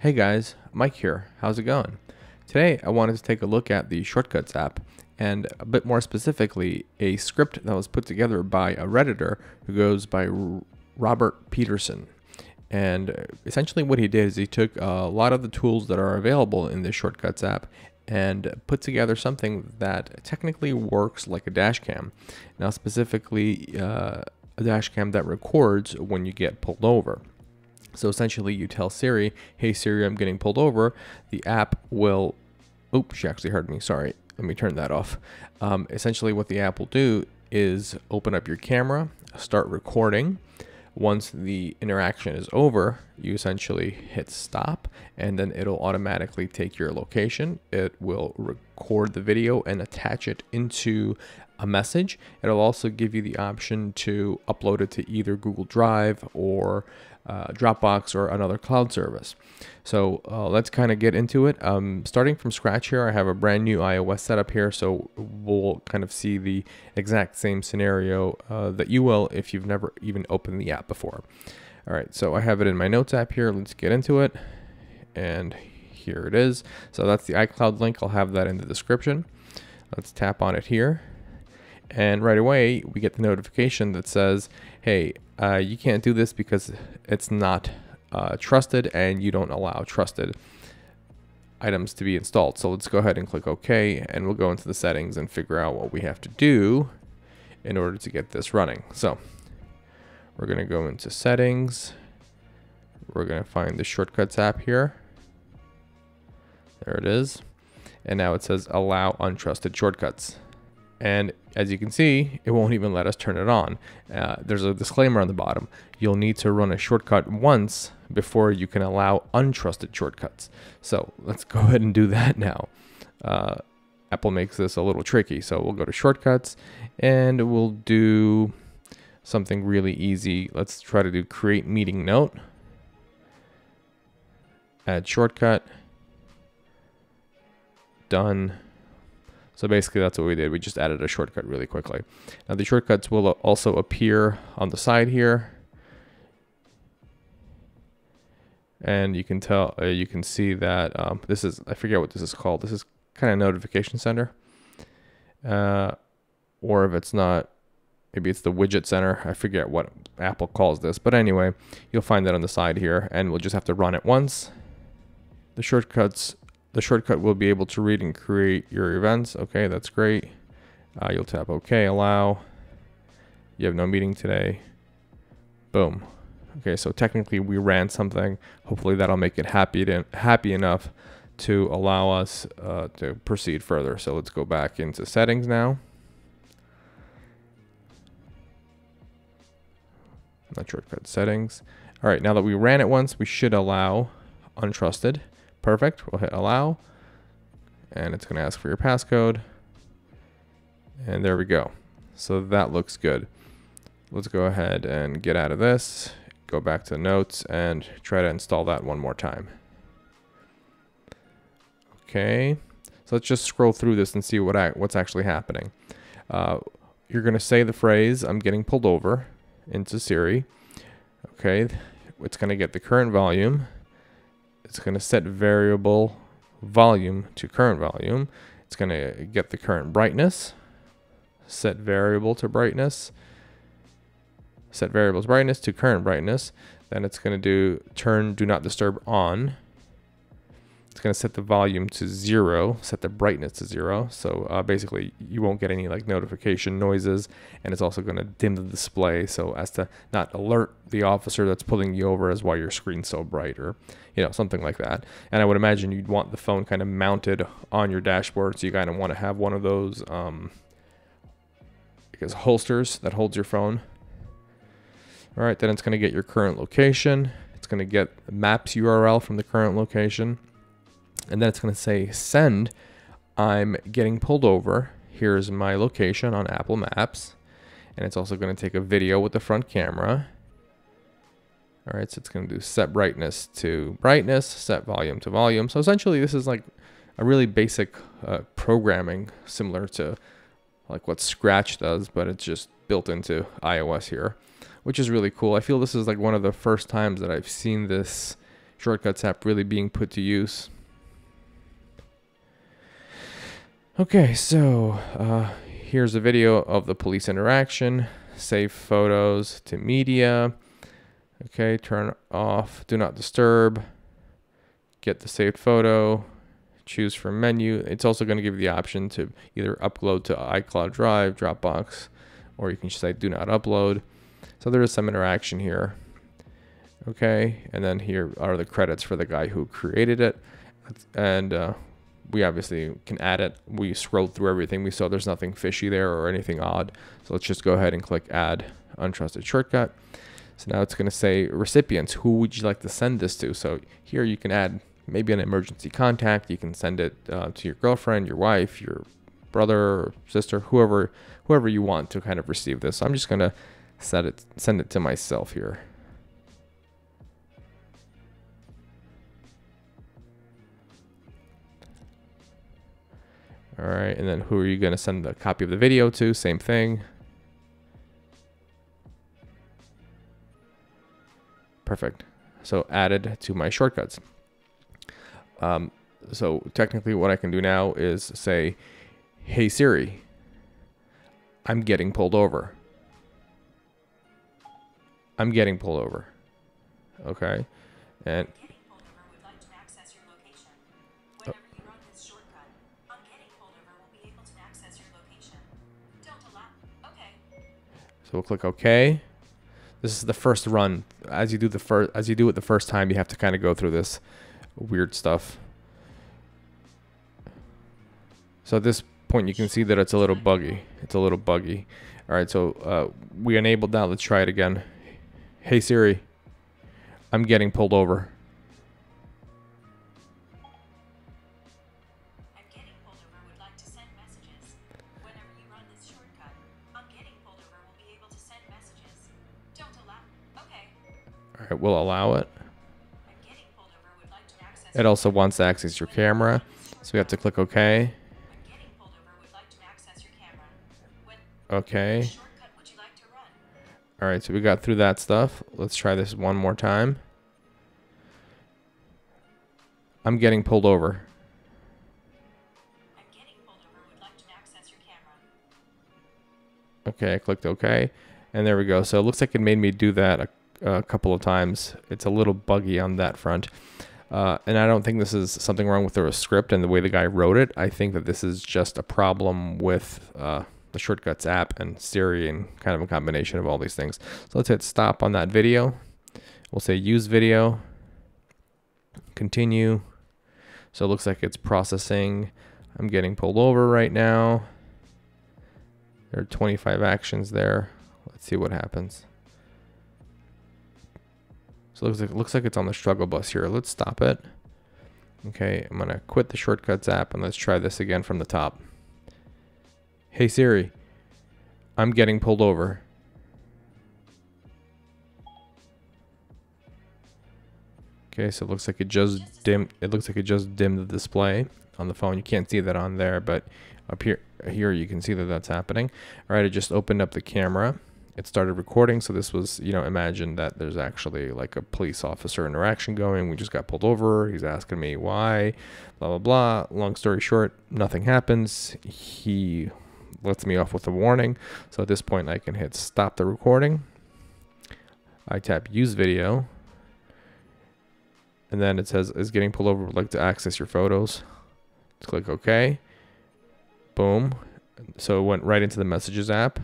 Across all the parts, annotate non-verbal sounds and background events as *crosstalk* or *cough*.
Hey guys, Mike here. How's it going? Today I wanted to take a look at the Shortcuts app and a bit more specifically a script that was put together by a redditor who goes by Robert Petersen. And essentially what he did is he took a lot of the tools that are available in the Shortcuts app and put together something that technically works like a dash cam. Now specifically uh, a dash cam that records when you get pulled over. So essentially, you tell Siri, "Hey Siri, I'm getting pulled over." The app will. Oops, she actually heard me. Sorry. Let me turn that off. Um, essentially, what the app will do is open up your camera, start recording. Once the interaction is over, you essentially hit stop, and then it'll automatically take your location. It will record the video and attach it into a message. It'll also give you the option to upload it to either Google Drive or uh, Dropbox or another cloud service. So uh, let's kind of get into it. Um, starting from scratch here, I have a brand new iOS setup here, so we'll kind of see the exact same scenario uh, that you will if you've never even opened the app before. All right, so I have it in my Notes app here. Let's get into it. And here it is. So that's the iCloud link. I'll have that in the description. Let's tap on it here. And right away, we get the notification that says, hey, uh, you can't do this because it's not uh, trusted and you don't allow trusted items to be installed. So let's go ahead and click OK and we'll go into the settings and figure out what we have to do in order to get this running. So we're going to go into settings. We're going to find the shortcuts app here. There it is. And now it says allow untrusted shortcuts. And as you can see, it won't even let us turn it on. Uh, there's a disclaimer on the bottom. You'll need to run a shortcut once before you can allow untrusted shortcuts. So let's go *laughs* ahead and do that now. Uh, Apple makes this a little tricky. So we'll go to shortcuts and we'll do something really easy. Let's try to do create meeting note. Add shortcut. Done. So basically that's what we did. We just added a shortcut really quickly. Now the shortcuts will also appear on the side here. And you can tell, uh, you can see that um, this is, I forget what this is called. This is kind of notification center. Uh, or if it's not, maybe it's the widget center. I forget what Apple calls this. But anyway, you'll find that on the side here and we'll just have to run it once. The shortcuts the shortcut will be able to read and create your events. Okay, that's great. Uh, you'll tap OK, allow. You have no meeting today. Boom. Okay, so technically we ran something. Hopefully that'll make it happy to, happy enough to allow us uh, to proceed further. So let's go back into settings now. Not shortcut settings. All right, now that we ran it once, we should allow untrusted. Perfect. We'll hit allow. And it's going to ask for your passcode. And there we go. So that looks good. Let's go ahead and get out of this. Go back to notes and try to install that one more time. Okay. So let's just scroll through this and see what I, what's actually happening. Uh, you're going to say the phrase, I'm getting pulled over, into Siri. Okay. It's going to get the current volume it's going to set variable volume to current volume. It's going to get the current brightness, set variable to brightness, set variable's brightness to current brightness. Then it's going to do turn do not disturb on. It's going to set the volume to zero, set the brightness to zero. So uh, basically you won't get any like notification noises and it's also going to dim the display so as to not alert the officer that's pulling you over as why your screen's so bright or, you know, something like that. And I would imagine you'd want the phone kind of mounted on your dashboard. So you kind of want to have one of those, um, because holsters that holds your phone. All right, then it's going to get your current location. It's going to get maps URL from the current location and then it's going to say send I'm getting pulled over. Here's my location on Apple Maps. And it's also going to take a video with the front camera. All right, so it's going to do set brightness to brightness, set volume to volume. So essentially this is like a really basic uh, programming similar to like what Scratch does, but it's just built into iOS here, which is really cool. I feel this is like one of the first times that I've seen this Shortcuts app really being put to use. Okay, so uh, here's a video of the police interaction. Save photos to media. Okay, turn off do not disturb. Get the saved photo. Choose from menu. It's also going to give you the option to either upload to iCloud Drive, Dropbox, or you can just say do not upload. So there is some interaction here. Okay, and then here are the credits for the guy who created it. And uh, we obviously can add it. We scrolled through everything. We saw there's nothing fishy there or anything odd. So let's just go ahead and click add untrusted shortcut. So now it's going to say recipients. Who would you like to send this to? So here you can add maybe an emergency contact. You can send it uh, to your girlfriend, your wife, your brother or sister, whoever whoever you want to kind of receive this. So I'm just going to set it send it to myself here. All right, and then who are you to send the copy of the video to? Same thing. Perfect. So added to my shortcuts. Um, so technically what I can do now is say, hey Siri, I'm getting pulled over. I'm getting pulled over. Okay. And So we'll click OK. This is the first run. As you do the first, as you do it the first time, you have to kind of go through this weird stuff. So at this point, you can see that it's a little buggy. It's a little buggy. All right, so uh, we enabled that. Let's try it again. Hey Siri, I'm getting pulled over. Right, we'll allow it. It also wants to access your camera, so we have to click OK. Okay. All right, so we got through that stuff. Let's try this one more time. I'm getting pulled over. Okay, I clicked OK. And there we go. So it looks like it made me do that a a couple of times. It's a little buggy on that front. Uh, and I don't think this is something wrong with the script and the way the guy wrote it. I think that this is just a problem with uh, the Shortcuts app and Siri and kind of a combination of all these things. So let's hit stop on that video. We'll say use video, continue. So it looks like it's processing. I'm getting pulled over right now. There are 25 actions there. Let's see what happens. So it looks like, it looks like it's on the struggle bus here. Let's stop it. Okay, I'm gonna quit the shortcuts app and let's try this again from the top. Hey Siri, I'm getting pulled over. Okay, so it looks like it just dimmed. It looks like it just dimmed the display on the phone. You can't see that on there, but up here, here you can see that that's happening. All right, I just opened up the camera it started recording. So this was, you know, imagine that there's actually like a police officer interaction going. We just got pulled over. He's asking me why, blah, blah, blah. Long story short, nothing happens. He lets me off with a warning. So at this point, I can hit stop the recording. I tap use video. And then it says, is getting pulled over, would like to access your photos. Let's click OK. Boom. So it went right into the messages app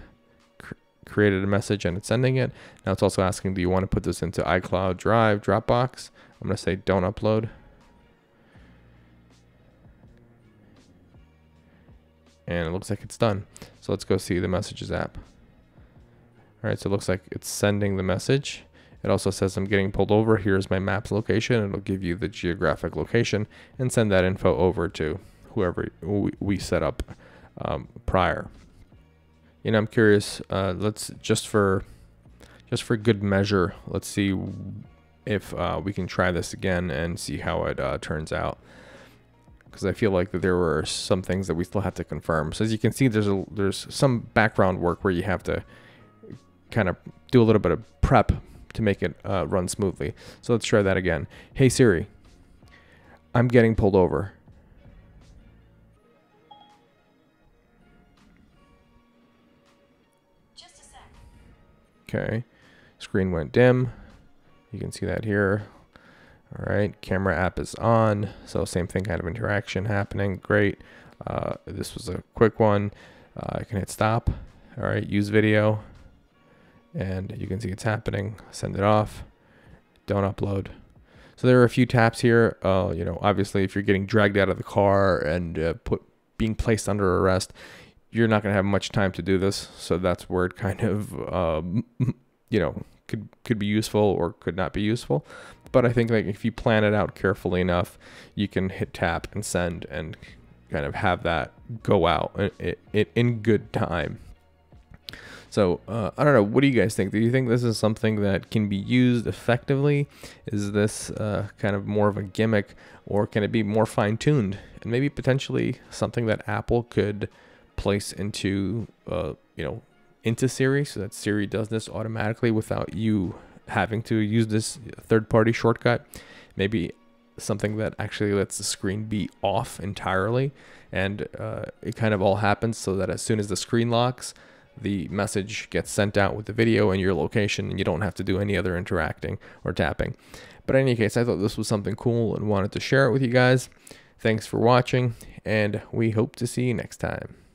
created a message and it's sending it. Now it's also asking, do you want to put this into iCloud Drive, Dropbox? I'm going to say don't upload. And it looks like it's done. So let's go see the messages app. All right, so it looks like it's sending the message. It also says I'm getting pulled over. Here's my maps location. It'll give you the geographic location and send that info over to whoever we set up um, prior you know, I'm curious. Uh, let's just for just for good measure, let's see if uh, we can try this again and see how it uh, turns out. Because I feel like that there were some things that we still have to confirm. So as you can see, there's a there's some background work where you have to kind of do a little bit of prep to make it uh, run smoothly. So let's try that again. Hey Siri, I'm getting pulled over. Okay, screen went dim. You can see that here. All right, camera app is on. So same thing, kind of interaction happening. Great. Uh, this was a quick one. Uh, I can hit stop. All right, use video. And you can see it's happening. Send it off. Don't upload. So there are a few taps here. Uh, you know, obviously, if you're getting dragged out of the car and uh, put being placed under arrest, you're not going to have much time to do this. So that's where it kind of, um, *laughs* you know, could could be useful or could not be useful. But I think like if you plan it out carefully enough, you can hit tap and send and kind of have that go out in, in good time. So uh, I don't know. What do you guys think? Do you think this is something that can be used effectively? Is this uh, kind of more of a gimmick, or can it be more fine tuned and maybe potentially something that Apple could place into, uh, you know, into Siri so that Siri does this automatically without you having to use this third party shortcut? Maybe something that actually lets the screen be off entirely. And uh, it kind of all happens so that as soon as the screen locks the message gets sent out with the video and your location and you don't have to do any other interacting or tapping. But in any case i thought this was something cool and wanted to share it with you guys. Thanks for watching and we hope to see you next time